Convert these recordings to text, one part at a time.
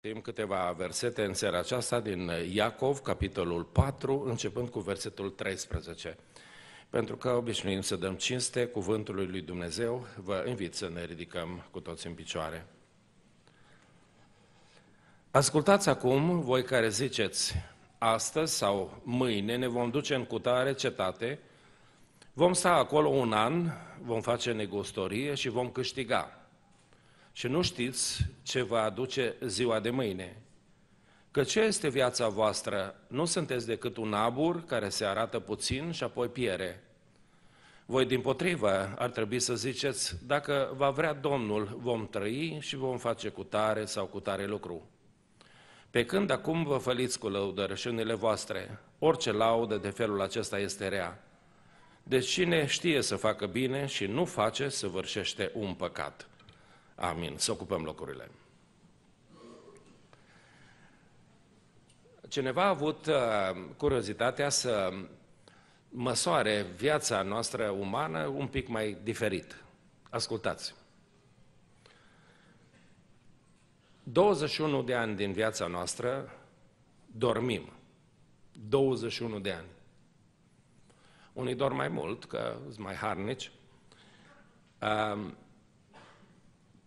Citim câteva versete în seara aceasta din Iacov, capitolul 4, începând cu versetul 13. Pentru că obișnuim să dăm cinste cuvântului lui Dumnezeu, vă invit să ne ridicăm cu toți în picioare. Ascultați acum, voi care ziceți, astăzi sau mâine ne vom duce în cutare cetate, vom sta acolo un an, vom face negostorie și vom câștiga și nu știți ce va aduce ziua de mâine. Că ce este viața voastră? Nu sunteți decât un abur care se arată puțin și apoi piere. Voi, din potrivă, ar trebui să ziceți, dacă va vrea Domnul, vom trăi și vom face cu tare sau cu tare lucru. Pe când acum vă făliți cu lăudărășunile voastre, orice laudă de felul acesta este rea. Deci cine știe să facă bine și nu face, să vârșește un păcat. Amin. Să ocupăm locurile. Cineva a avut uh, curiozitatea să măsoare viața noastră umană un pic mai diferit. Ascultați. 21 de ani din viața noastră dormim. 21 de ani. Unii dorm mai mult, că sunt mai harnici.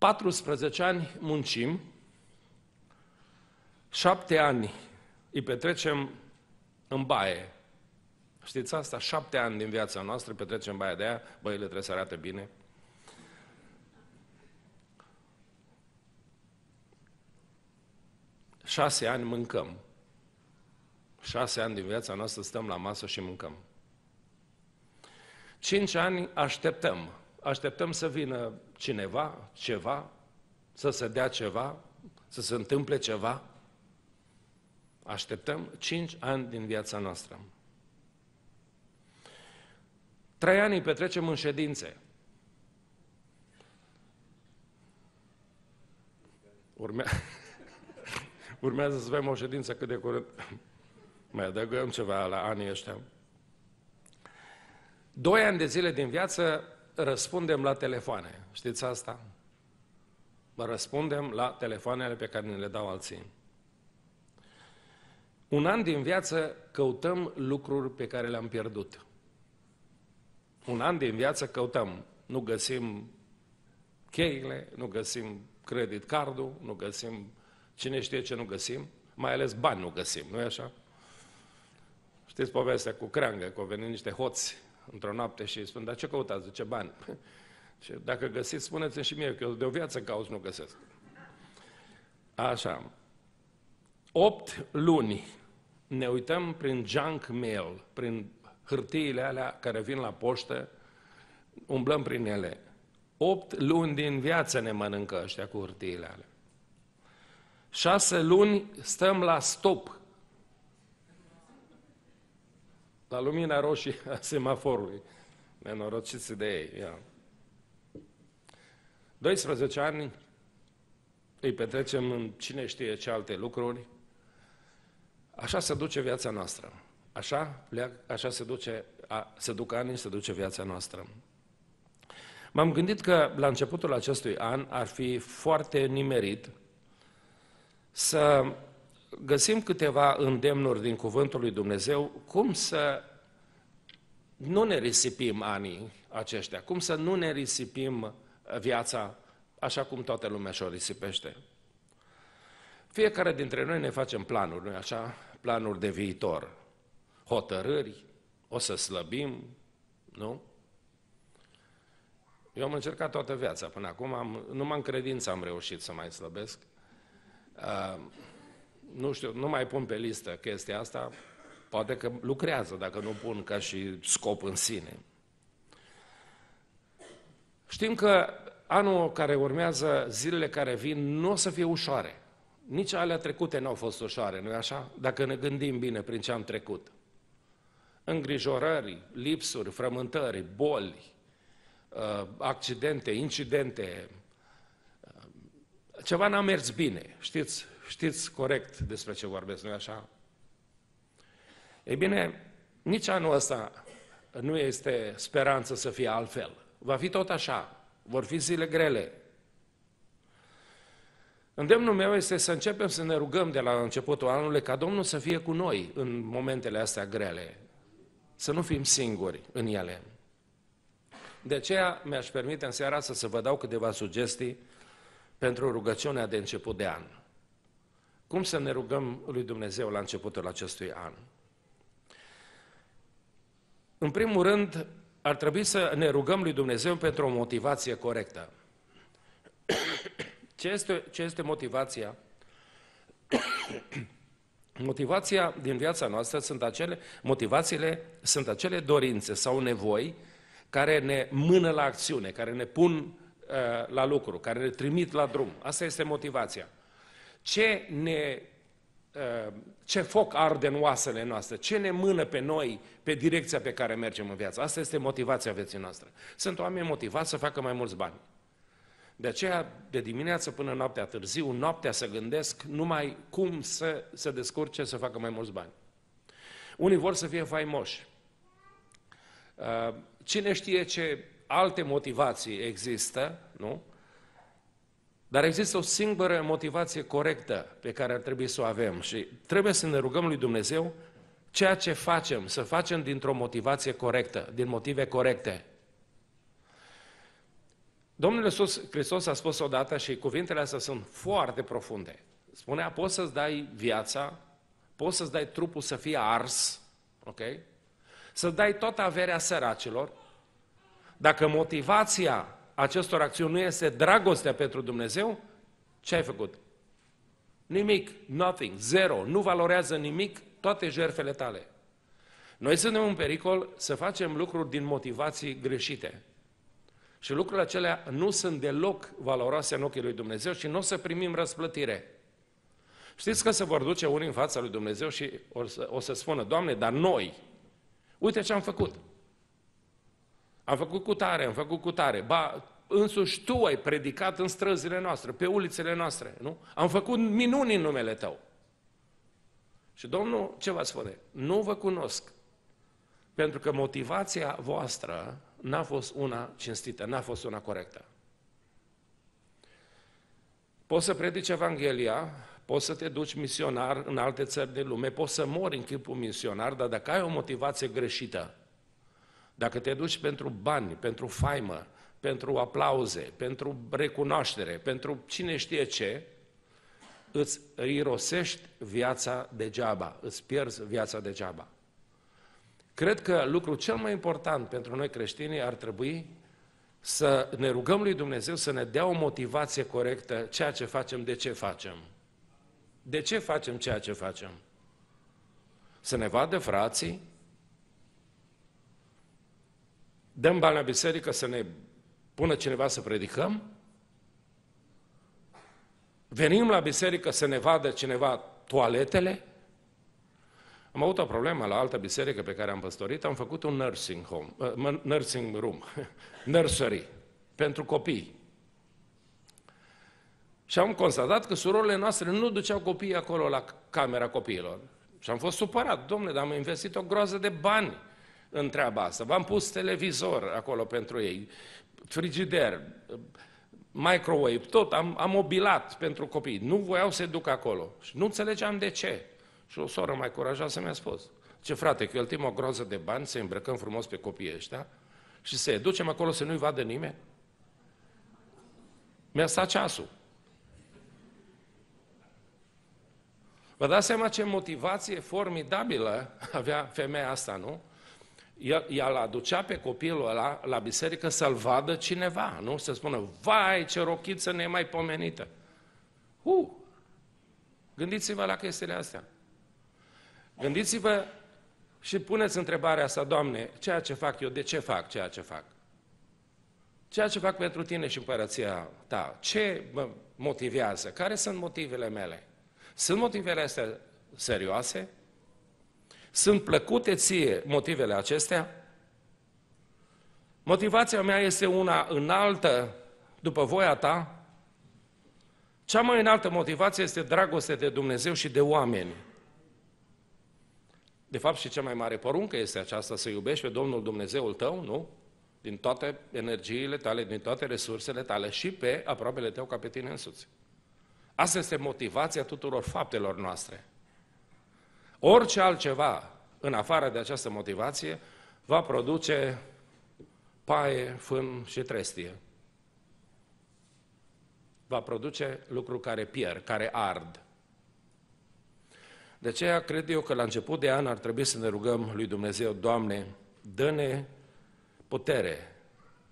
Uh, 14 ani muncim, 7 ani îi petrecem în baie. Știți asta? 7 ani din viața noastră petrecem în baie de aia, băile trebuie să arate bine. Șase ani mâncăm. Șase ani din viața noastră stăm la masă și mâncăm. Cinci ani așteptăm așteptăm să vină cineva, ceva, să se dea ceva, să se întâmple ceva. Așteptăm cinci ani din viața noastră. Trei ani îi petrecem în ședințe. Urme... Urmează să avem o ședință cât de curând. Mai adăugăm ceva la anii ăștia. Doi ani de zile din viață răspundem la telefoane. Știți asta? Răspundem la telefoanele pe care ne le dau alții. Un an din viață căutăm lucruri pe care le-am pierdut. Un an din viață căutăm. Nu găsim cheile, nu găsim credit cardul, nu găsim cine știe ce nu găsim, mai ales bani nu găsim, nu e așa? Știți povestea cu creangă, că au venit niște hoți într-o noapte și îi spun, dar ce căutați? Ce bani? și dacă găsiți, spuneți-mi și mie, că eu de o viață cauz nu găsesc. Așa. Opt luni ne uităm prin junk mail, prin hârtiile alea care vin la poștă, umblăm prin ele. Opt luni din viață ne mănâncă ăștia cu hârtiile alea. Șase luni stăm la stop la lumina roșie a semaforului. Nenorociți de ei. Ia. 12 ani îi petrecem în cine știe ce alte lucruri. Așa se duce viața noastră. Așa, așa se, duce, a, se duc ani, se duce viața noastră. M-am gândit că la începutul acestui an ar fi foarte nimerit să găsim câteva îndemnuri din Cuvântul lui Dumnezeu cum să nu ne risipim anii aceștia, cum să nu ne risipim viața așa cum toată lumea și-o risipește. Fiecare dintre noi ne facem planuri, nu așa? Planuri de viitor, hotărâri, o să slăbim, nu? Eu am încercat toată viața până acum, am, numai în credință am reușit să mai slăbesc. Uh, nu știu, nu mai pun pe listă chestia asta, poate că lucrează, dacă nu pun ca și scop în sine. Știm că anul care urmează, zilele care vin, nu o să fie ușoare. Nici alea trecute nu au fost ușoare, nu-i așa? Dacă ne gândim bine prin ce am trecut. Îngrijorări, lipsuri, frământări, boli, uh, accidente, incidente. Uh, ceva n-a mers bine, știți? Știți corect despre ce vorbesc, nu așa? Ei bine, nici anul ăsta nu este speranță să fie altfel. Va fi tot așa. Vor fi zile grele. Îndemnul meu este să începem să ne rugăm de la începutul anului ca Domnul să fie cu noi în momentele astea grele. Să nu fim singuri în ele. De aceea mi-aș permite în seara asta să vă dau câteva sugestii pentru rugăciunea de început de an. Cum să ne rugăm lui Dumnezeu la începutul acestui an? În primul rând, ar trebui să ne rugăm lui Dumnezeu pentru o motivație corectă. Ce este, ce este motivația? Motivația din viața noastră sunt acele, motivațiile sunt acele dorințe sau nevoi care ne mână la acțiune, care ne pun uh, la lucru, care ne trimit la drum. Asta este motivația. Ce ne uh, ce foc arde în oasele noastre, ce ne mână pe noi pe direcția pe care mergem în viață. Asta este motivația vieții noastre. Sunt oameni motivați să facă mai mulți bani. De aceea, de dimineață până noaptea târziu, noaptea să gândesc numai cum să se descurce să facă mai mulți bani. Unii vor să fie faimoși. Uh, cine știe ce alte motivații există, nu? Dar există o singură motivație corectă pe care ar trebui să o avem și trebuie să ne rugăm lui Dumnezeu ceea ce facem, să facem dintr-o motivație corectă, din motive corecte. Domnul Iisus Hristos a spus odată și cuvintele astea sunt foarte profunde. Spunea, poți să-ți dai viața, poți să-ți dai trupul să fie ars, ok? Să dai toată averea săracilor. Dacă motivația acestor acțiuni nu este dragostea pentru Dumnezeu, ce ai făcut? Nimic, nothing, zero, nu valorează nimic toate jertfele tale. Noi suntem în pericol să facem lucruri din motivații greșite. Și lucrurile acelea nu sunt deloc valoroase în ochii lui Dumnezeu și nu o să primim răsplătire. Știți că se vor duce unii în fața lui Dumnezeu și o să, o să spună, Doamne, dar noi, uite ce am făcut. Am făcut cu tare, am făcut cu tare. Ba, însuși tu ai predicat în străzile noastre, pe ulițele noastre, nu? Am făcut minuni în numele tău. Și Domnul ce va spune? Nu vă cunosc, pentru că motivația voastră n-a fost una cinstită, n-a fost una corectă. Poți să predici Evanghelia, poți să te duci misionar în alte țări de lume, poți să mori în chipul misionar, dar dacă ai o motivație greșită, dacă te duci pentru bani, pentru faimă, pentru aplauze, pentru recunoaștere, pentru cine știe ce, îți irosești viața degeaba, îți pierzi viața degeaba. Cred că lucrul cel mai important pentru noi creștini ar trebui să ne rugăm lui Dumnezeu să ne dea o motivație corectă ceea ce facem, de ce facem. De ce facem ceea ce facem? Să ne vadă frații? Dăm bani la biserică să ne pună cineva să predicăm? Venim la biserică să ne vadă cineva toaletele? Am avut o problemă la altă biserică pe care am păstorit, am făcut un nursing home, uh, nursing room, nursery, pentru copii. Și am constatat că surorile noastre nu duceau copiii acolo la camera copiilor. Și am fost supărat, domnule, dar am investit o groază de bani în treaba asta. V-am pus televizor acolo pentru ei, frigider, microwave, tot, am, am mobilat pentru copii. Nu voiau să se ducă acolo. Și nu înțelegeam de ce. Și o soră mai curajoasă mi-a spus, ce frate, cheltuim o groză de bani să îmbrăcăm frumos pe copiii ăștia și să ducem acolo să nu-i vadă nimeni? Mi-a stat ceasul. Vă dați seama ce motivație formidabilă avea femeia asta, nu? Ea îl aducea pe copilul ăla la biserică să-l vadă cineva, nu? Să spună, vai, ce rochiță nemai pomenită. Uh! Gândiți-vă la chestiile astea. Gândiți-vă și puneți întrebarea asta, Doamne, ceea ce fac eu, de ce fac ceea ce fac? Ceea ce fac pentru tine și împărăția ta, ce mă motivează? Care sunt motivele mele? Sunt motivele astea serioase? Sunt plăcute ție motivele acestea? Motivația mea este una înaltă după voia ta? Cea mai înaltă motivație este dragoste de Dumnezeu și de oameni. De fapt, și cea mai mare poruncă este aceasta, să iubești pe Domnul Dumnezeul tău, nu? Din toate energiile tale, din toate resursele tale și pe aproapele tău ca pe tine însuți. Asta este motivația tuturor faptelor noastre. Orice altceva în afară de această motivație va produce paie, fân și trestie. Va produce lucruri care pierd, care ard. De aceea cred eu că la început de an ar trebui să ne rugăm lui Dumnezeu, Doamne, dă-ne putere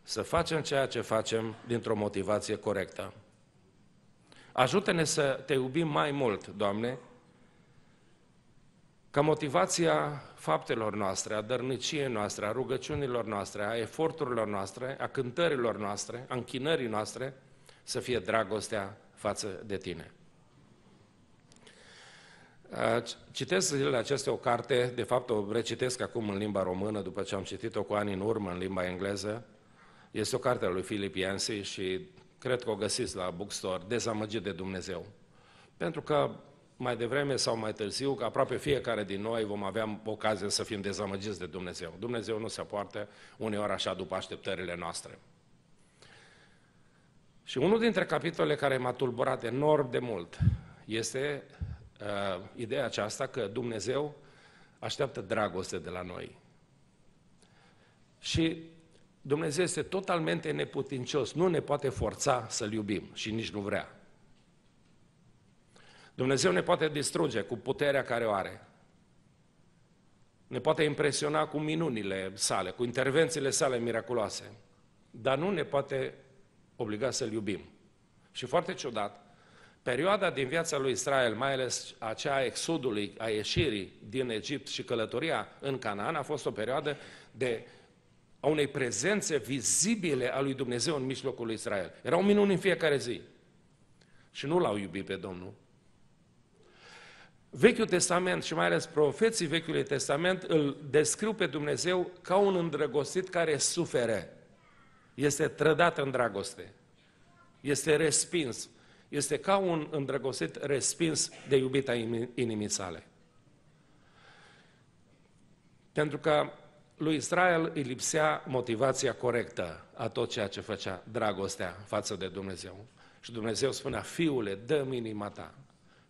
să facem ceea ce facem dintr-o motivație corectă. Ajută-ne să te iubim mai mult, Doamne, ca motivația faptelor noastre, a dărniciei noastre, a rugăciunilor noastre, a eforturilor noastre, a cântărilor noastre, a închinării noastre, să fie dragostea față de Tine. Citesc zilele acestea o carte, de fapt o recitesc acum în limba română, după ce am citit-o cu ani în urmă în limba engleză. Este o carte a lui Philip Yancey și cred că o găsiți la bookstore, Dezamăgit de Dumnezeu. Pentru că mai devreme sau mai târziu, că aproape fiecare din noi vom avea ocazia să fim dezamăgiți de Dumnezeu. Dumnezeu nu se poartă uneori așa după așteptările noastre. Și unul dintre capitolele care m-a tulburat enorm de mult este uh, ideea aceasta că Dumnezeu așteaptă dragoste de la noi. Și Dumnezeu este totalmente neputincios, nu ne poate forța să-L iubim și nici nu vrea. Dumnezeu ne poate distruge cu puterea care o are. Ne poate impresiona cu minunile sale, cu intervențiile sale miraculoase, dar nu ne poate obliga să-L iubim. Și foarte ciudat, perioada din viața lui Israel, mai ales aceea a exodului, a ieșirii din Egipt și călătoria în Canaan, a fost o perioadă de a unei prezențe vizibile a lui Dumnezeu în mijlocul lui Israel. Erau minuni în fiecare zi. Și nu l-au iubit pe Domnul. Vechiul Testament și mai ales profeții Vechiului Testament îl descriu pe Dumnezeu ca un îndrăgostit care sufere. Este trădat în dragoste. Este respins. Este ca un îndrăgostit respins de iubita inimii sale. Pentru că lui Israel îi lipsea motivația corectă a tot ceea ce făcea, dragostea față de Dumnezeu. Și Dumnezeu spunea, fiule, dă-mi inima ta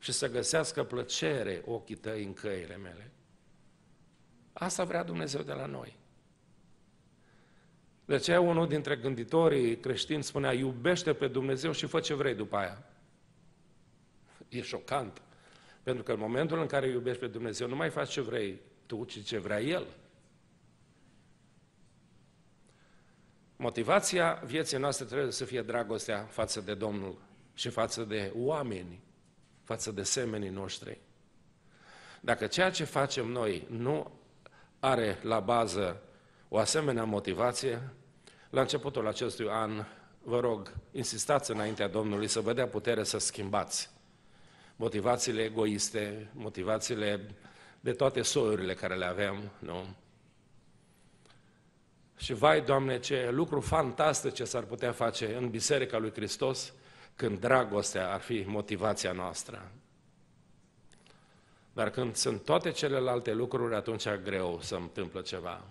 și să găsească plăcere ochii tăi în căile mele. Asta vrea Dumnezeu de la noi. De aceea unul dintre gânditorii creștini spunea, iubește pe Dumnezeu și fă ce vrei după aia. E șocant. Pentru că în momentul în care iubești pe Dumnezeu, nu mai faci ce vrei tu, ci ce vrea El. Motivația vieții noastre trebuie să fie dragostea față de Domnul și față de oameni, față de semenii noștri. Dacă ceea ce facem noi nu are la bază o asemenea motivație, la începutul acestui an, vă rog, insistați înaintea Domnului să vă dea putere să schimbați motivațiile egoiste, motivațiile de toate soiurile care le avem, nu? Și vai, Doamne, ce lucru fantastic ce s-ar putea face în Biserica lui Hristos când dragostea ar fi motivația noastră. Dar când sunt toate celelalte lucruri, atunci e greu să întâmplă ceva.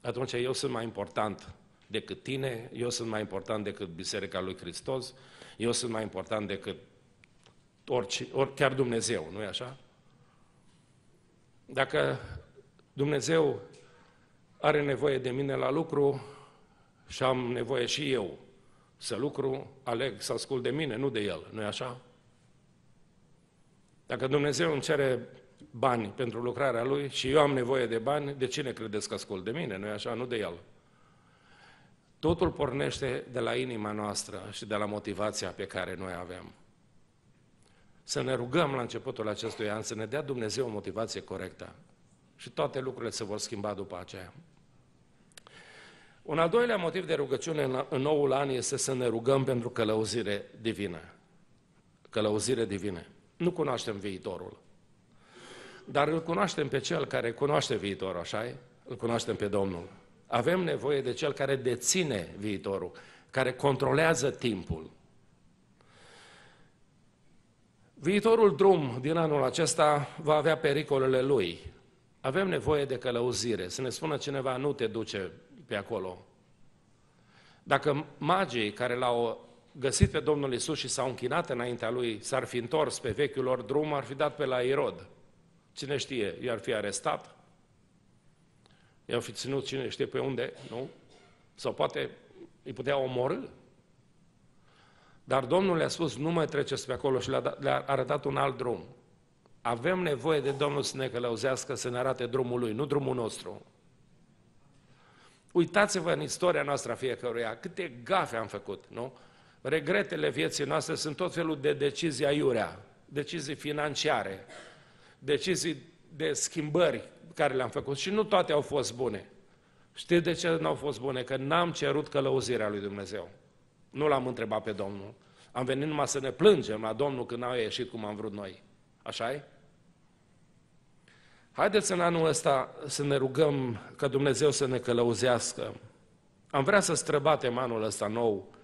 Atunci eu sunt mai important decât tine, eu sunt mai important decât Biserica lui Hristos, eu sunt mai important decât orice, ori chiar Dumnezeu, nu e așa? Dacă Dumnezeu are nevoie de mine la lucru și am nevoie și eu să lucru, aleg să ascult de mine, nu de el, nu-i așa? Dacă Dumnezeu îmi cere bani pentru lucrarea Lui și eu am nevoie de bani, de cine credeți că ascult? De mine, nu-i așa? Nu de El. Totul pornește de la inima noastră și de la motivația pe care noi avem. Să ne rugăm la începutul acestui an, să ne dea Dumnezeu o motivație corectă. Și toate lucrurile se vor schimba după aceea. Un al doilea motiv de rugăciune în, în noul an este să ne rugăm pentru călăuzire divină. Călăuzire divină. Nu cunoaștem viitorul. Dar îl cunoaștem pe cel care cunoaște viitorul, așa -i? Îl cunoaștem pe Domnul. Avem nevoie de cel care deține viitorul, care controlează timpul. Viitorul drum din anul acesta va avea pericolele lui. Avem nevoie de călăuzire, să ne spună cineva, nu te duce pe acolo. Dacă magii care l-au găsit pe Domnul Isus și s-au închinat înaintea lui, s-ar fi întors pe vechiul lor drum, ar fi dat pe la Irod. Cine știe, i-ar fi arestat, i-ar fi ținut cine știe pe unde, nu? Sau poate îi putea omorâ. Dar Domnul le-a spus, nu mai treceți pe acolo și le-a, le arătat un alt drum. Avem nevoie de Domnul să ne călăuzească, să ne arate drumul Lui, nu drumul nostru. Uitați-vă în istoria noastră a fiecăruia, câte gafe am făcut, nu? Regretele vieții noastre sunt tot felul de decizii aiurea, decizii financiare, decizii de schimbări care le-am făcut și nu toate au fost bune. Știți de ce nu au fost bune? Că n-am cerut călăuzirea lui Dumnezeu. Nu l-am întrebat pe Domnul. Am venit numai să ne plângem la Domnul când n-au ieșit cum am vrut noi. așa e? Haideți în anul ăsta să ne rugăm ca Dumnezeu să ne călăuzească. Am vrea să străbatem anul ăsta nou,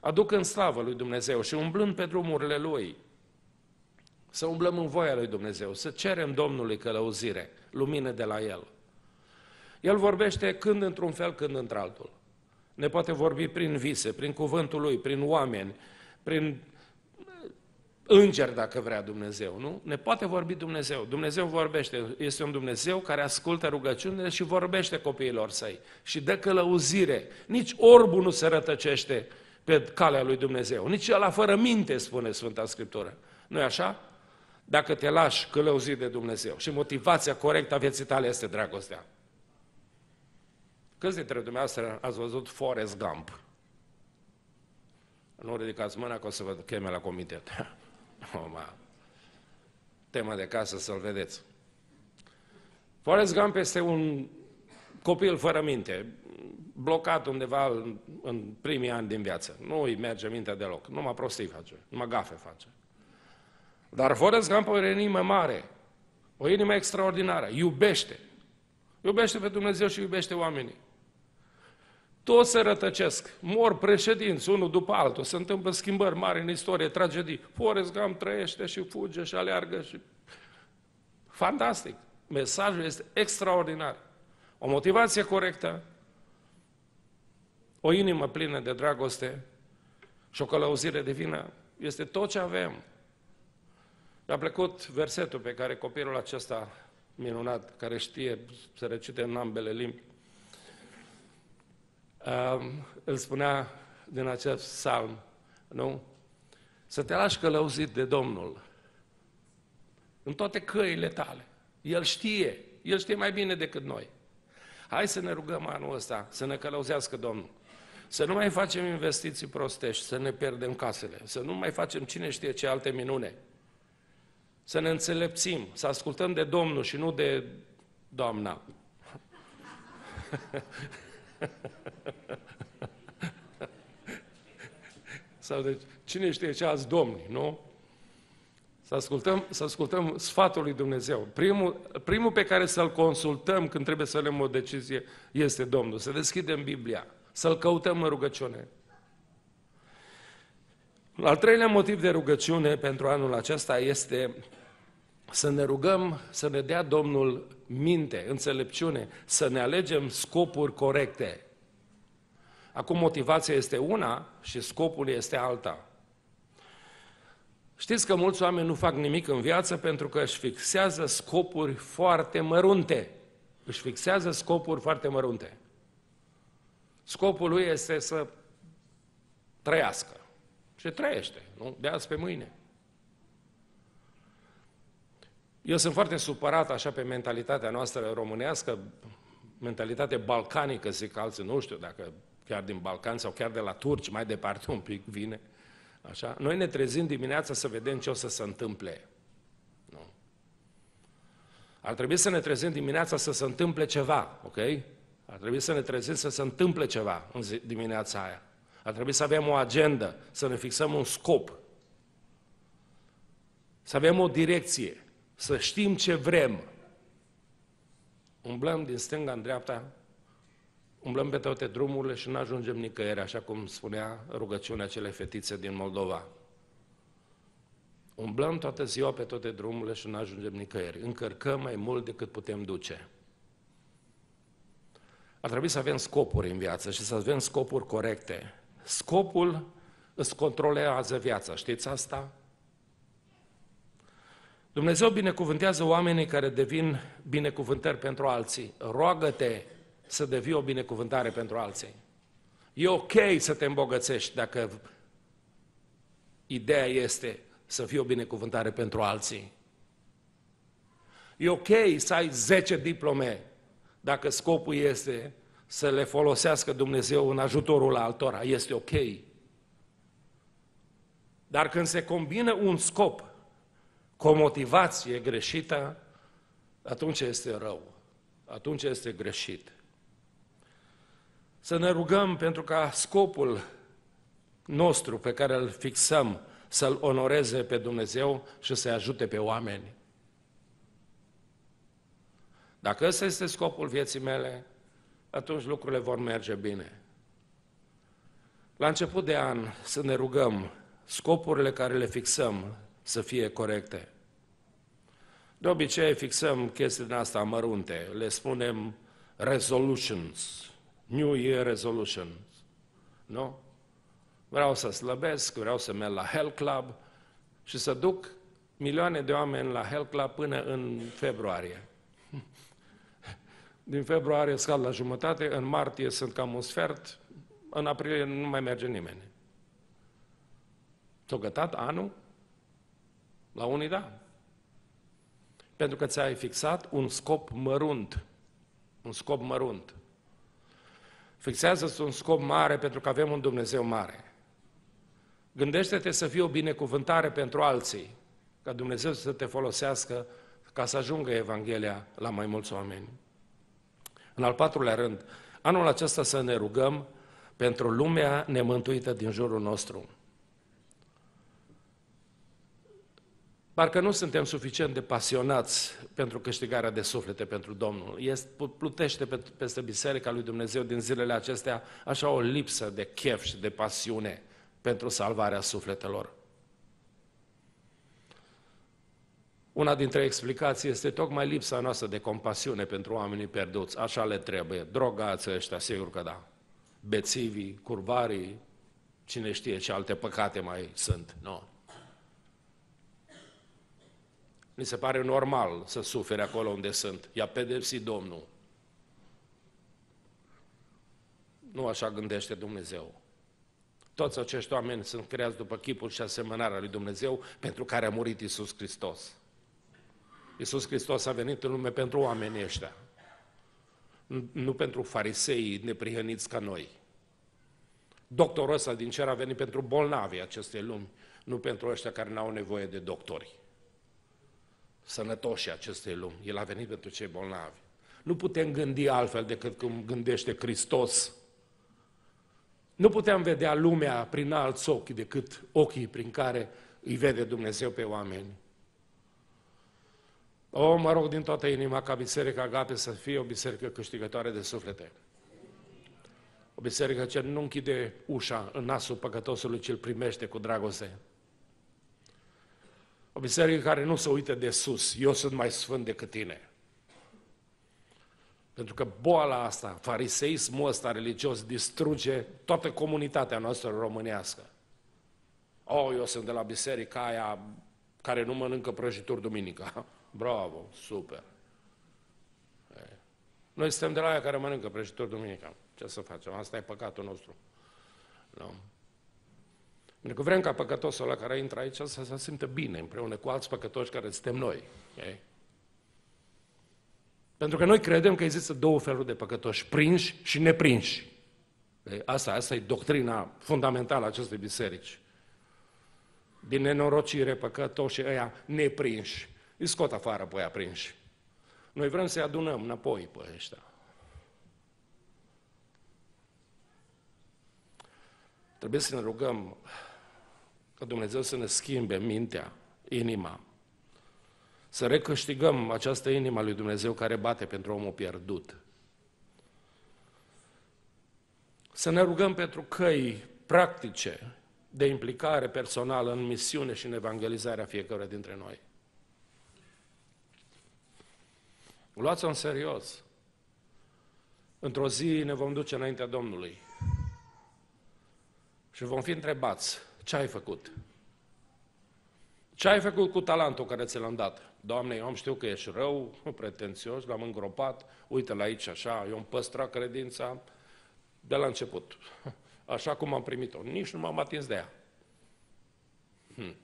aduc în slavă lui Dumnezeu și umblând pe drumurile Lui, să umblăm în voia lui Dumnezeu, să cerem Domnului călăuzire, lumină de la El. El vorbește când într-un fel, când într-altul. Ne poate vorbi prin vise, prin cuvântul Lui, prin oameni, prin îngeri, dacă vrea Dumnezeu, nu? Ne poate vorbi Dumnezeu. Dumnezeu vorbește. Este un Dumnezeu care ascultă rugăciunile și vorbește copiilor săi. Și dă călăuzire. Nici orbul nu se rătăcește pe calea lui Dumnezeu. Nici ăla fără minte, spune Sfânta Scriptură. nu e așa? Dacă te lași călăuzit de Dumnezeu. Și motivația corectă a vieții tale este dragostea. Câți dintre dumneavoastră ați văzut Forrest Gump? Nu ridicați mâna că o să vă cheme la comitet. Oh, ma. Tema de casă să-l vedeți. Forrest Gump este un copil fără minte, blocat undeva în, în primii ani din viață. Nu îi merge mintea deloc, numai prostii face, numai gafe face. Dar Forrest Gump are o inimă mare, o inimă extraordinară, iubește. Iubește pe Dumnezeu și iubește oamenii. Toți se rătăcesc, mor președinți unul după altul, se întâmplă schimbări mari în istorie, tragedii. Forrest Gump trăiește și fuge și aleargă și... Fantastic! Mesajul este extraordinar. O motivație corectă, o inimă plină de dragoste și o călăuzire divină este tot ce avem. A plecut versetul pe care copilul acesta minunat, care știe să recite în ambele limbi, îl spunea din acest psalm, nu? Să te lași călăuzit de Domnul în toate căile tale. El știe, El știe mai bine decât noi. Hai să ne rugăm anul ăsta, să ne călăuzească Domnul. Să nu mai facem investiții prostești, să ne pierdem casele, să nu mai facem cine știe ce alte minune. Să ne înțelepțim, să ascultăm de Domnul și nu de Doamna. Sau de cine știe ce alți domni, nu? Să ascultăm, să ascultăm sfatul lui Dumnezeu. Primul, primul pe care să-l consultăm când trebuie să luăm o decizie este Domnul. Să deschidem Biblia, să-l căutăm în rugăciune. Al treilea motiv de rugăciune pentru anul acesta este să ne rugăm să ne dea Domnul minte, înțelepciune, să ne alegem scopuri corecte. Acum motivația este una și scopul este alta. Știți că mulți oameni nu fac nimic în viață pentru că își fixează scopuri foarte mărunte. Își fixează scopuri foarte mărunte. Scopul lui este să trăiască. Și trăiește, nu? De azi pe mâine. Eu sunt foarte supărat așa pe mentalitatea noastră românească, mentalitate balcanică, zic alții, nu știu dacă chiar din Balcan sau chiar de la turci, mai departe un pic vine. Așa? Noi ne trezim dimineața să vedem ce o să se întâmple. Nu. Ar trebui să ne trezim dimineața să se întâmple ceva, ok? Ar trebui să ne trezim să se întâmple ceva în zi, dimineața aia. Ar trebui să avem o agendă, să ne fixăm un scop, să avem o direcție, să știm ce vrem. Umblăm din stânga în dreapta, umblăm pe toate drumurile și nu ajungem nicăieri, așa cum spunea rugăciunea acelei fetițe din Moldova. Umblăm toată ziua pe toate drumurile și nu ajungem nicăieri. Încărcăm mai mult decât putem duce. Ar trebui să avem scopuri în viață și să avem scopuri corecte. Scopul îți controlează viața. Știți asta? Dumnezeu binecuvântează oamenii care devin binecuvântări pentru alții. Roagă-te să devii o binecuvântare pentru alții. E ok să te îmbogățești dacă ideea este să fii o binecuvântare pentru alții. E ok să ai 10 diplome dacă scopul este să le folosească Dumnezeu în ajutorul altora. Este ok. Dar când se combină un scop cu o motivație greșită, atunci este rău. Atunci este greșit. Să ne rugăm pentru ca scopul nostru pe care îl fixăm să-L onoreze pe Dumnezeu și să-i ajute pe oameni. Dacă ăsta este scopul vieții mele, atunci lucrurile vor merge bine. La început de an să ne rugăm scopurile care le fixăm să fie corecte. De obicei fixăm chestii din asta mărunte, le spunem resolutions, New Year resolutions, nu? Vreau să slăbesc, vreau să merg la Hell Club și să duc milioane de oameni la Hell Club până în februarie. Din februarie scad la jumătate, în martie sunt cam un sfert, în aprilie nu mai merge nimeni. Ți-o gătat anul? La unii da. Pentru că ți-ai fixat un scop mărunt. Un scop mărunt. Fixează-ți un scop mare pentru că avem un Dumnezeu mare. Gândește-te să fii o binecuvântare pentru alții, ca Dumnezeu să te folosească ca să ajungă Evanghelia la mai mulți oameni. În al patrulea rând, anul acesta să ne rugăm pentru lumea nemântuită din jurul nostru. Parcă nu suntem suficient de pasionați pentru câștigarea de suflete pentru Domnul. Este, plutește peste Biserica lui Dumnezeu din zilele acestea așa o lipsă de chef și de pasiune pentru salvarea sufletelor. Una dintre explicații este tocmai lipsa noastră de compasiune pentru oamenii pierduți. Așa le trebuie. Drogați ăștia, sigur că da. Bețivii, curvarii, cine știe ce alte păcate mai sunt. Nu. Mi se pare normal să sufere acolo unde sunt. I-a pedepsit Domnul. Nu așa gândește Dumnezeu. Toți acești oameni sunt creați după chipul și asemănarea lui Dumnezeu pentru care a murit Isus Hristos. Iisus Hristos a venit în lume pentru oamenii ăștia, nu pentru farisei neprihăniți ca noi. Doctorul ăsta din cer a venit pentru bolnavii acestei lumi, nu pentru ăștia care n-au nevoie de doctori. Sănătoșii acestei lumi. El a venit pentru cei bolnavi. Nu putem gândi altfel decât cum gândește Hristos. Nu putem vedea lumea prin alți ochi decât ochii prin care îi vede Dumnezeu pe oameni. O, mă rog din toată inima ca Biserica Agape să fie o biserică câștigătoare de suflete. O biserică ce nu închide ușa în nasul păcătosului, ci îl primește cu dragoste. O biserică care nu se uită de sus, eu sunt mai sfânt decât tine. Pentru că boala asta, fariseismul ăsta religios, distruge toată comunitatea noastră românească. Oh, eu sunt de la biserica aia care nu mănâncă prăjituri duminica. Bravo, super. Noi suntem de la aia care mănâncă prăjitori duminica. Ce să facem? Asta e păcatul nostru. Nu? Pentru că vrem ca păcătosul ăla care intră aici să se simtă bine împreună cu alți păcătoși care suntem noi. Okay? Pentru că noi credem că există două feluri de păcătoși, prinși și neprinși. Asta, asta e doctrina fundamentală a acestei biserici. Din nenorocire păcătoși ăia neprinși. Îi scot afară pe aia prinși. Noi vrem să-i adunăm înapoi pe ăștia. Trebuie să ne rugăm ca Dumnezeu să ne schimbe mintea, inima, să recâștigăm această inimă lui Dumnezeu care bate pentru omul pierdut. Să ne rugăm pentru căi practice de implicare personală în misiune și în evangelizarea fiecare dintre noi. Luați-o în serios. Într-o zi ne vom duce înaintea Domnului și vom fi întrebați Ce ai făcut? Ce ai făcut cu talentul care ți l-am dat? Doamne, eu am știu că ești rău, pretențios, l-am îngropat, uite la aici așa, eu am păstrat credința de la început, așa cum am primit-o. Nici nu m-am atins de ea. Hmm.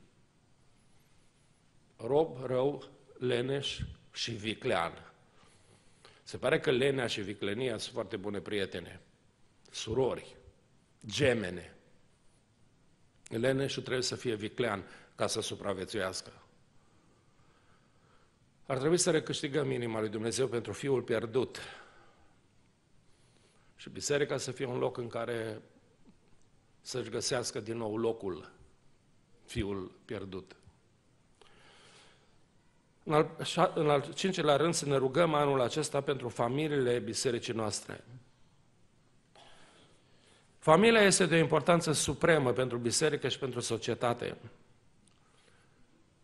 Rob rău, leneș și viclean. Se pare că lenea și viclenia sunt foarte bune prietene, surori, gemene. Leneșul trebuie să fie viclean ca să supraviețuiască. Ar trebui să recâștigăm inima lui Dumnezeu pentru Fiul pierdut. Și biserica să fie un loc în care să-și găsească din nou locul Fiul pierdut. În al, în al cincilea rând să ne rugăm anul acesta pentru familiile bisericii noastre. Familia este de o importanță supremă pentru biserică și pentru societate.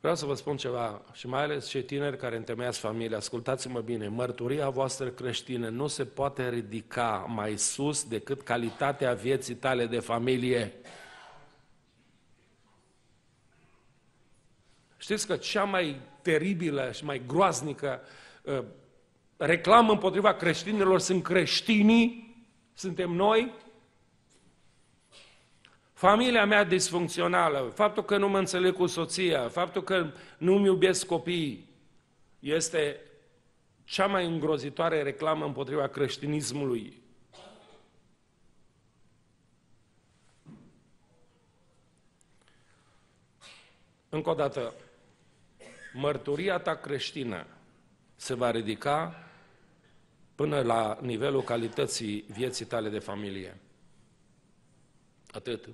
Vreau să vă spun ceva, și mai ales cei tineri care întemeiați familie, ascultați-mă bine, mărturia voastră creștină nu se poate ridica mai sus decât calitatea vieții tale de familie. Știți că cea mai teribilă și mai groaznică uh, reclamă împotriva creștinilor sunt creștinii, suntem noi, Familia mea disfuncțională, faptul că nu mă înțeleg cu soția, faptul că nu-mi iubesc copiii, este cea mai îngrozitoare reclamă împotriva creștinismului. Încă o dată, mărturia ta creștină se va ridica până la nivelul calității vieții tale de familie. Atât.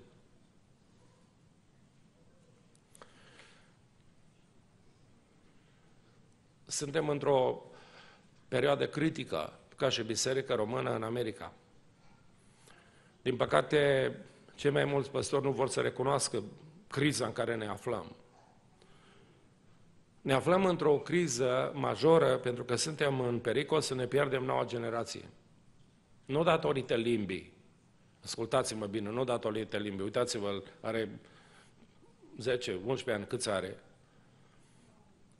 Suntem într-o perioadă critică ca și Biserica Română în America. Din păcate, cei mai mulți păstori nu vor să recunoască criza în care ne aflăm. Ne aflăm într-o criză majoră pentru că suntem în pericol să ne pierdem noua generație. Nu datorită limbii. Ascultați-mă bine, nu datorită limbii. Uitați-vă, are 10, 11 ani, câți are?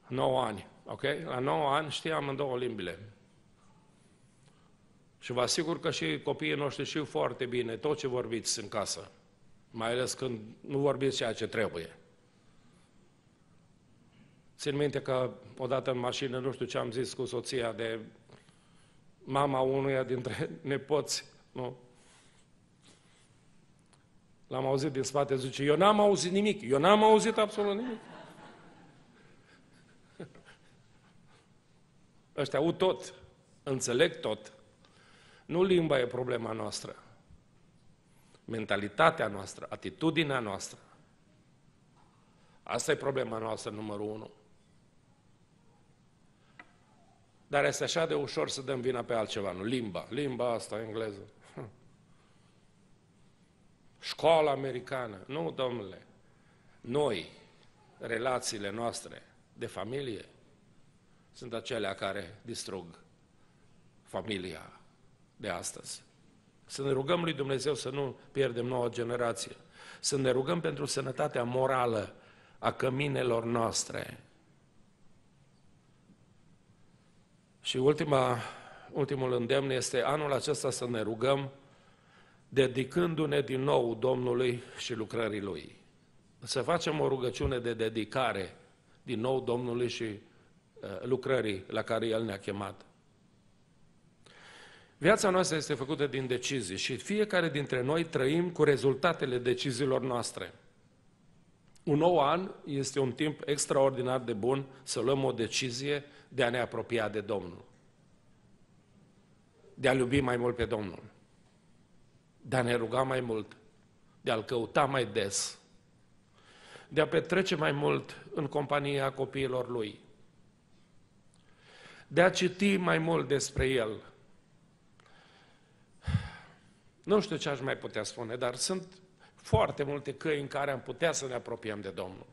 9 ani. Ok? La 9 ani știam în două limbile. Și vă asigur că și copiii noștri știu foarte bine tot ce vorbiți în casă. Mai ales când nu vorbiți ceea ce trebuie. Țin minte că odată în mașină, nu știu ce am zis cu soția de mama unuia dintre nepoți, nu? L-am auzit din spate, zice, eu n-am auzit nimic, eu n-am auzit absolut nimic. Ăștia au tot, înțeleg tot. Nu limba e problema noastră. Mentalitatea noastră, atitudinea noastră. Asta e problema noastră numărul unu. Dar este așa de ușor să dăm vina pe altceva, nu? Limba, limba asta engleză. Școala americană. Nu, domnule. Noi, relațiile noastre de familie, sunt acelea care distrug familia de astăzi. Să ne rugăm lui Dumnezeu să nu pierdem noua generație. Să ne rugăm pentru sănătatea morală a căminelor noastre. Și ultima, ultimul îndemn este anul acesta să ne rugăm dedicându-ne din nou Domnului și lucrării Lui. Să facem o rugăciune de dedicare din nou Domnului și uh, lucrării la care El ne-a chemat. Viața noastră este făcută din decizii și fiecare dintre noi trăim cu rezultatele deciziilor noastre. Un nou an este un timp extraordinar de bun să luăm o decizie de a ne apropia de Domnul. De a-L iubi mai mult pe Domnul. De a ne ruga mai mult. De a-L căuta mai des. De a petrece mai mult în compania copiilor Lui. De a citi mai mult despre El. Nu știu ce aș mai putea spune, dar sunt foarte multe căi în care am putea să ne apropiem de Domnul.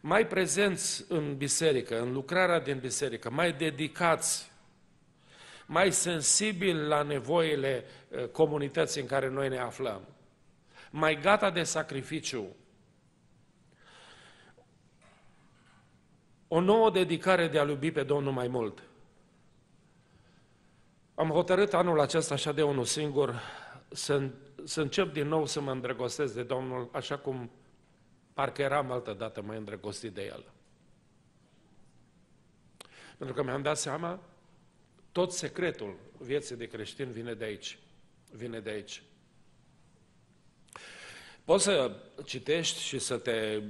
Mai prezenți în biserică, în lucrarea din biserică, mai dedicați, mai sensibili la nevoile eh, comunității în care noi ne aflăm. mai gata de sacrificiu. O nouă dedicare de a iubi pe Domnul mai mult. Am hotărât anul acesta, așa de unul singur, să, să încep din nou să mă îndrăgostesc de Domnul, așa cum parcă eram altă dată mai îndrăgostit de El. Pentru că mi-am dat seama, tot secretul vieții de creștin vine de aici. Vine de aici. Poți să citești și să te,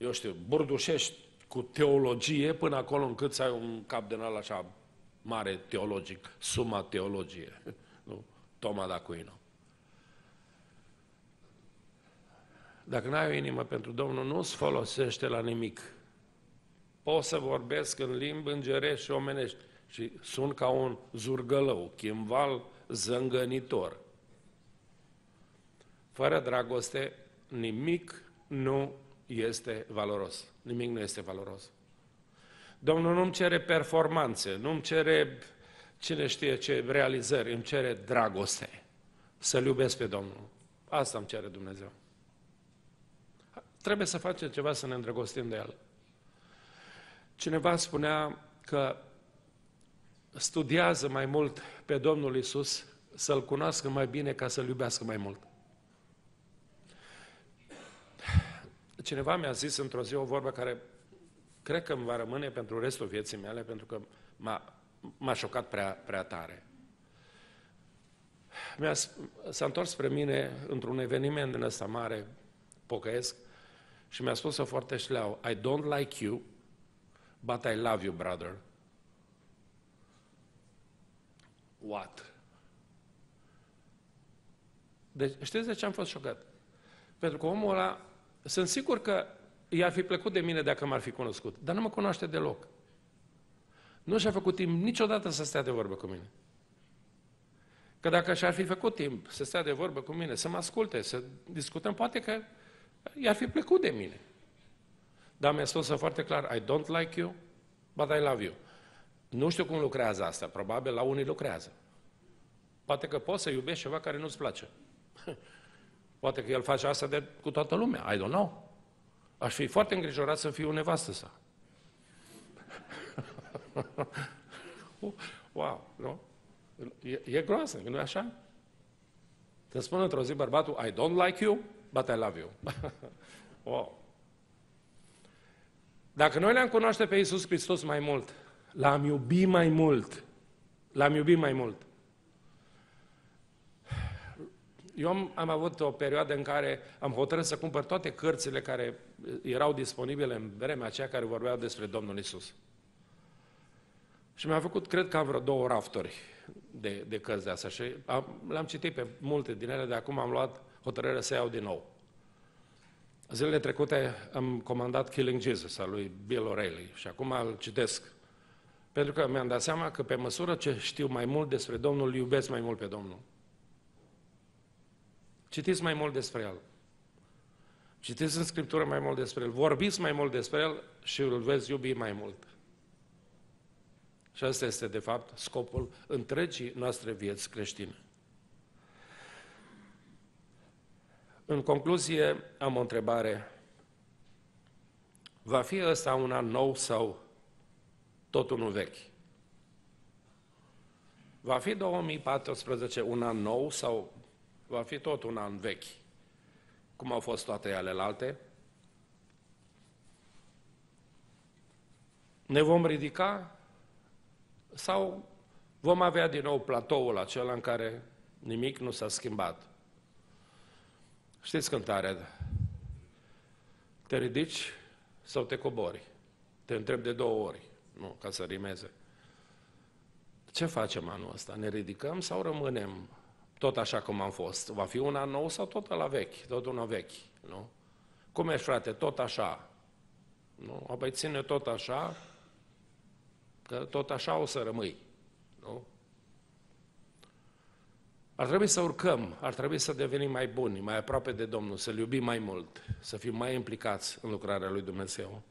eu știu, burdușești cu teologie până acolo încât să ai un cap de înalt așa mare teologic, suma teologie, nu? Toma d'Aquino. Dacă nu ai o inimă pentru Domnul, nu-ți folosește la nimic. Pot să vorbesc în limbi îngerești și omenești și sunt ca un zurgălău, chimval zângănitor. Fără dragoste, nimic nu este valoros. Nimic nu este valoros. Domnul nu-mi cere performanțe, nu-mi cere cine știe ce realizări, îmi cere dragoste. Să-L iubesc pe Domnul. Asta îmi cere Dumnezeu. Trebuie să facem ceva să ne îndrăgostim de El. Cineva spunea că studiază mai mult pe Domnul Isus, să-L cunoască mai bine ca să-L iubească mai mult. Cineva mi-a zis într-o zi o vorbă care cred că îmi va rămâne pentru restul vieții mele, pentru că m-a, m-a șocat prea, prea tare. Mi-a, s-a întors spre mine într-un eveniment din ăsta mare, pocăiesc, și mi-a spus-o foarte șleau, I don't like you, but I love you, brother. What? Deci, știți de ce am fost șocat? Pentru că omul ăla, sunt sigur că i-ar fi plăcut de mine dacă m-ar fi cunoscut, dar nu mă cunoaște deloc. Nu și-a făcut timp niciodată să stea de vorbă cu mine. Că dacă și-ar fi făcut timp să stea de vorbă cu mine, să mă asculte, să discutăm, poate că i-ar fi plăcut de mine. Dar mi-a spus foarte clar, I don't like you, but I love you. Nu știu cum lucrează asta, probabil la unii lucrează. Poate că poți să iubești ceva care nu-ți place. Poate că el face asta de, cu toată lumea, I don't know. Aș fi foarte îngrijorat să fiu nevastă sa. wow, nu? E, e groază, nu e așa? Te spun într-o zi bărbatul, I don't like you, but I love you. wow. Dacă noi le-am cunoaște pe Iisus Hristos mai mult, l-am iubit mai mult, l-am iubit mai mult. Eu am, am avut o perioadă în care am hotărât să cumpăr toate cărțile care erau disponibile în vremea aceea care vorbeau despre Domnul Isus. Și mi-a făcut, cred că am vreo două rafturi de, de cărți de asta și am, le-am citit pe multe din ele, de acum am luat hotărârea să iau din nou. Zilele trecute am comandat Killing Jesus al lui Bill O'Reilly și acum îl citesc. Pentru că mi-am dat seama că pe măsură ce știu mai mult despre Domnul, iubesc mai mult pe Domnul. Citiți mai mult despre El. Citiți în Scriptură mai mult despre El. Vorbiți mai mult despre El și îl veți iubi mai mult. Și asta este, de fapt, scopul întregii noastre vieți creștine. În concluzie, am o întrebare. Va fi ăsta un an nou sau tot unul vechi? Va fi 2014 un an nou sau va fi tot un an vechi? Cum au fost toate alelalte? Ne vom ridica sau vom avea din nou platoul acela în care nimic nu s-a schimbat? Știți cântarea? Te ridici sau te cobori? Te întreb de două ori, nu, ca să rimeze. Ce facem anul ăsta? Ne ridicăm sau rămânem tot așa cum am fost? Va fi un an nou sau tot la vechi? Tot una vechi, nu? Cum ești, frate? Tot așa. Nu? O păi ține tot așa, că tot așa o să rămâi. Nu? Ar trebui să urcăm, ar trebui să devenim mai buni, mai aproape de Domnul, să-L iubim mai mult, să fim mai implicați în lucrarea Lui Dumnezeu.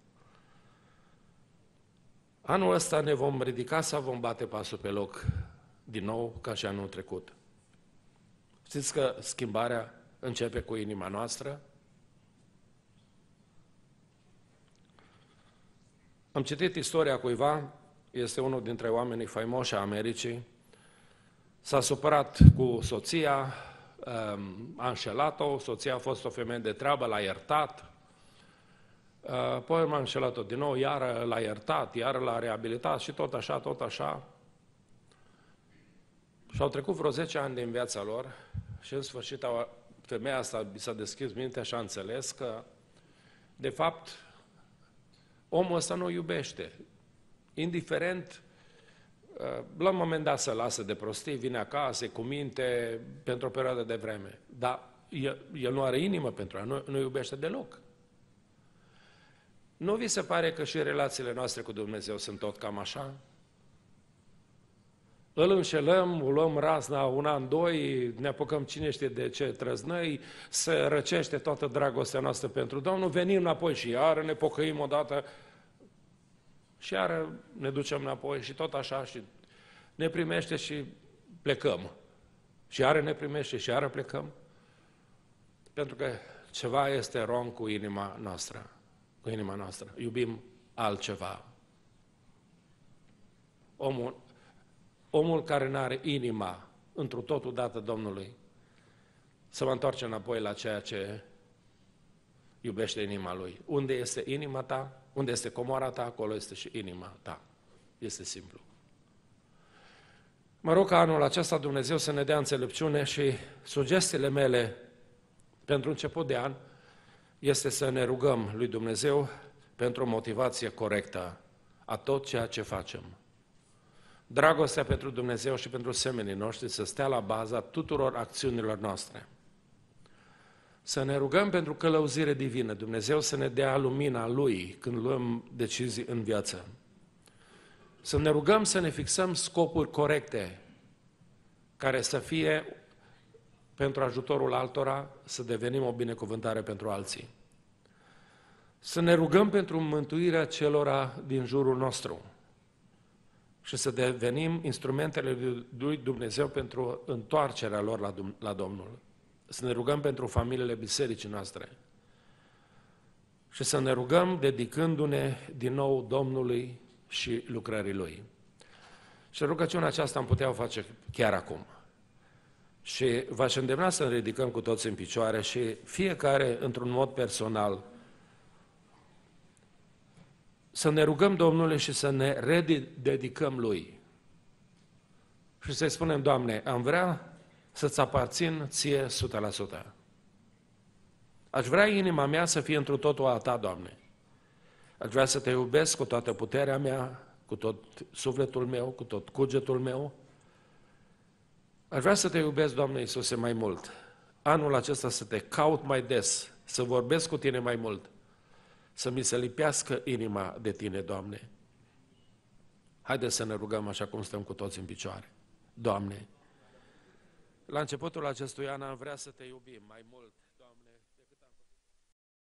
Anul ăsta ne vom ridica sau vom bate pasul pe loc din nou ca și anul trecut? Știți că schimbarea începe cu inima noastră? Am citit istoria cuiva, este unul dintre oamenii faimoși a Americii, s-a supărat cu soția, um, a înșelat-o, soția a fost o femeie de treabă, l-a iertat, uh, apoi m-a înșelat-o din nou, iară l-a iertat, iară l-a reabilitat și tot așa, tot așa. Și au trecut vreo 10 ani din viața lor și în sfârșit femeia asta s-a deschis mintea și a înțeles că, de fapt, omul ăsta nu o iubește. Indiferent, uh, la un moment dat se lasă de prostii, vine acasă, cu minte, pentru o perioadă de vreme. Dar el, el nu are inimă pentru ea, nu, nu iubește deloc. Nu vi se pare că și relațiile noastre cu Dumnezeu sunt tot cam așa? Îl înșelăm, o luăm razna un an, doi, ne apucăm cine știe de ce trăznăi, se răcește toată dragostea noastră pentru Domnul, venim înapoi și iară ne pocăim odată și iară ne ducem înapoi și tot așa și ne primește și plecăm. Și iară ne primește și iară plecăm. Pentru că ceva este wrong cu inima noastră. Cu inima noastră. Iubim altceva. Omul Omul care nu are inima într-o totul dată Domnului, să mă întoarce înapoi la ceea ce iubește inima lui. Unde este inima ta, unde este comoara ta, acolo este și inima ta. Este simplu. Mă rog ca anul acesta Dumnezeu să ne dea înțelepciune și sugestiile mele pentru început de an este să ne rugăm lui Dumnezeu pentru o motivație corectă a tot ceea ce facem dragostea pentru Dumnezeu și pentru semenii noștri să stea la baza tuturor acțiunilor noastre. Să ne rugăm pentru călăuzire divină, Dumnezeu să ne dea lumina Lui când luăm decizii în viață. Să ne rugăm să ne fixăm scopuri corecte, care să fie pentru ajutorul altora, să devenim o binecuvântare pentru alții. Să ne rugăm pentru mântuirea celora din jurul nostru și să devenim instrumentele lui Dumnezeu pentru întoarcerea lor la, la Domnul. Să ne rugăm pentru familiile bisericii noastre și să ne rugăm dedicându-ne din nou Domnului și lucrării Lui. Și rugăciunea aceasta am putea o face chiar acum. Și v-aș îndemna să ne ridicăm cu toți în picioare și fiecare într-un mod personal să ne rugăm Domnului și să ne rededicăm Lui. Și să-i spunem, Doamne, am vrea să-ți aparțin ție 100%. Aș vrea inima mea să fie într totul a Ta, Doamne. Aș vrea să Te iubesc cu toată puterea mea, cu tot sufletul meu, cu tot cugetul meu. Aș vrea să Te iubesc, Doamne Iisuse, mai mult. Anul acesta să Te caut mai des, să vorbesc cu Tine mai mult să mi se lipească inima de Tine, Doamne. Haideți să ne rugăm așa cum stăm cu toți în picioare. Doamne, la începutul acestui an am vrea să Te iubim mai mult